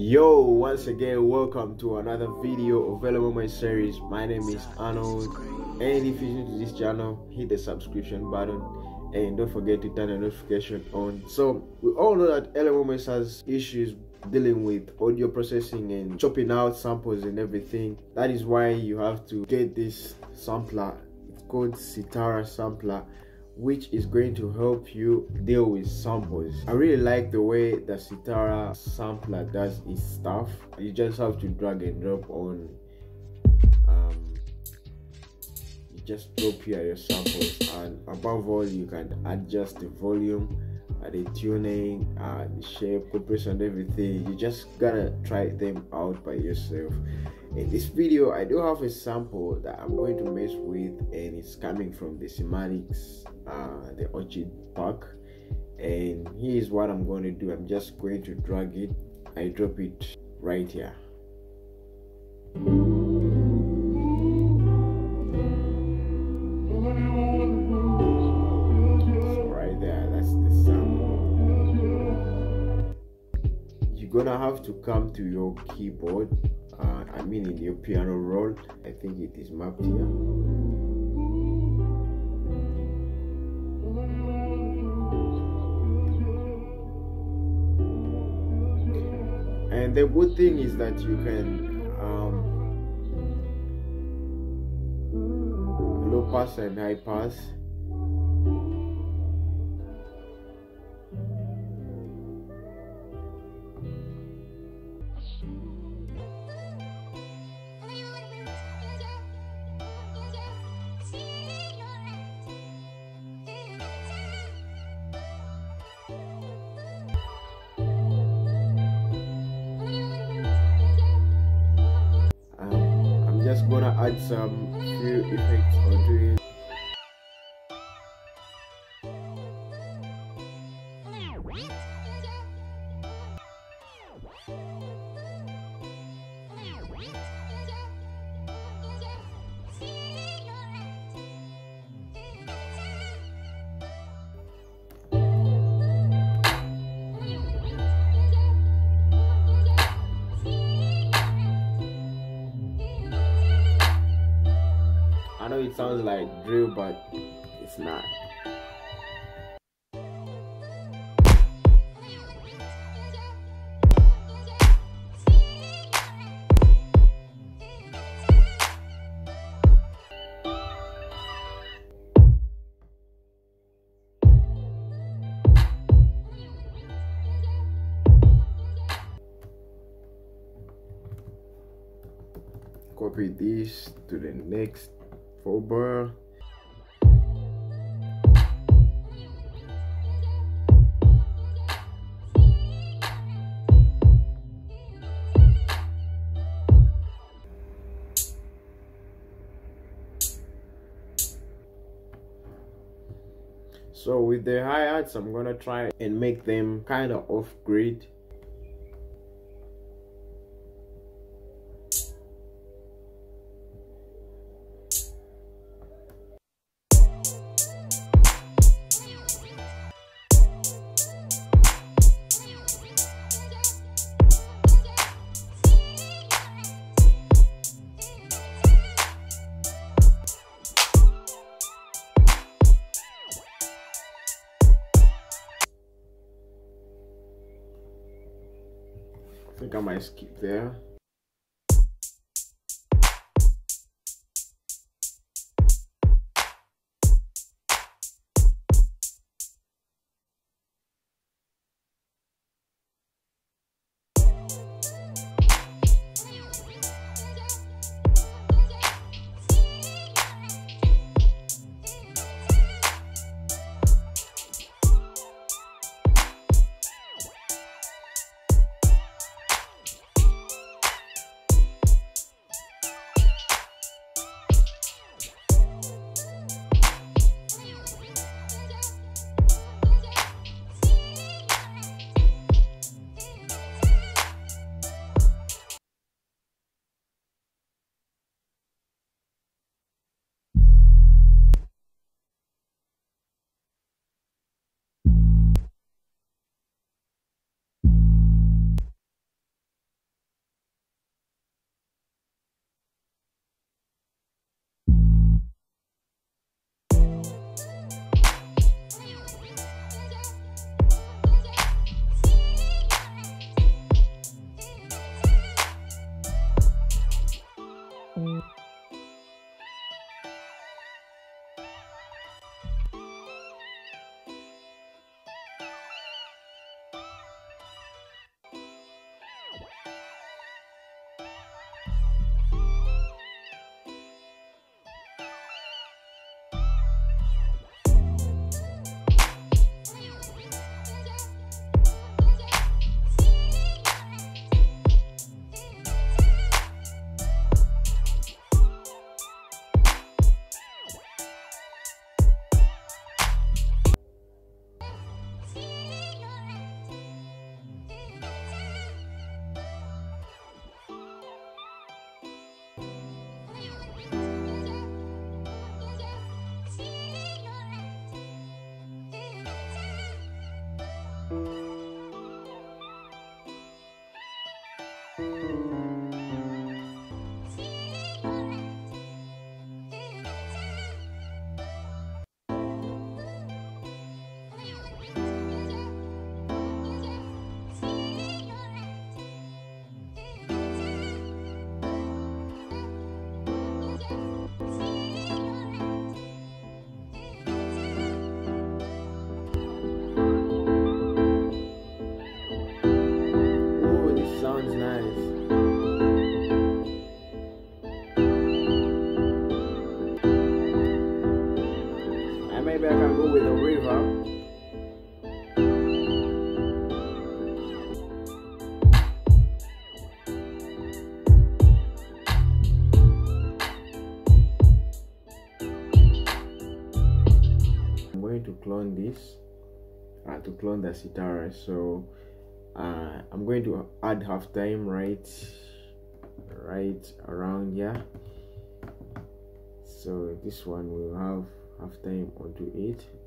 Yo, once again, welcome to another video of Velo Moment series. My name is Arnold, and if you're new to this channel, hit the subscription button and don't forget to turn the notification on. So, we all know that Elo has issues dealing with audio processing and chopping out samples and everything. That is why you have to get this sampler. It's called Sitala Sampler which is going to help you deal with samples. I really like the way the Sitala sampler does its stuff. You just have to drag and drop on um, you just drop here your samples and above all you can adjust the volume uh, the tuning uh, the shape compression everything you just gotta try them out by yourself. In this video i do have a sample that i'm going to mess with and it's coming from the Cymatics uh, the orchid park and here's what i'm going to do. I'm just going to drag it. I drop it right here gonna have to come to your keyboard uh, i mean in your piano roll. I think it is mapped here and the good thing is that you can um, low pass and high pass add some few effects onto it it sounds like drill but it's not. Copy this to the next so with the hi-hats i'm gonna try and make them kind of off think I might skip there. Oh, maybe I can go with river. I'm going to clone this uh, to clone the sitala so uh, I'm going to add halftime right right around here so this one will have halftime onto it Alright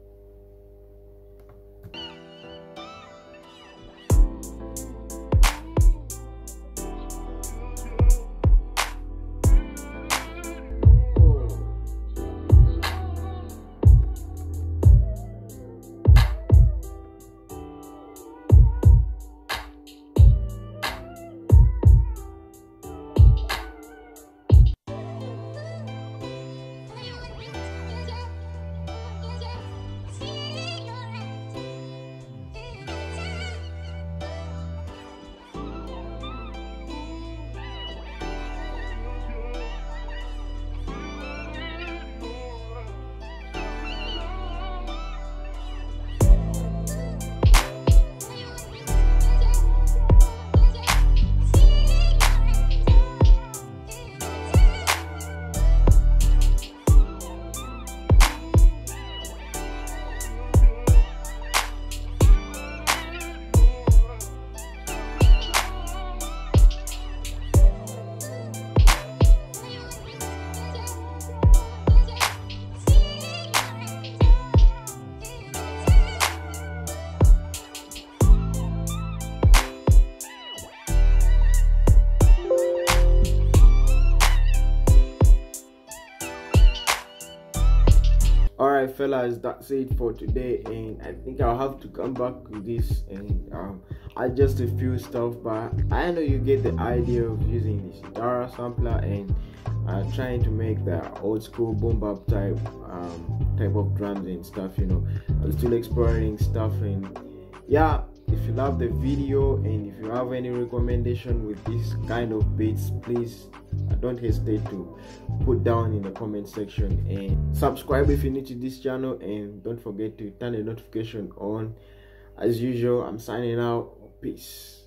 fellas, that's it for today and I think I'll have to come back with this and um, adjust a few stuff but I know you get the idea of using the Sitala sampler and uh, trying to make the old school boom bap type um, type of drums and stuff you know. I'm still exploring stuff and yeah if you love the video and if you have any recommendation with this kind of beats please don't hesitate to put down in the comment section and subscribe if you're new to this channel. And don't forget to turn the notification on. As usual i'm signing out. Peace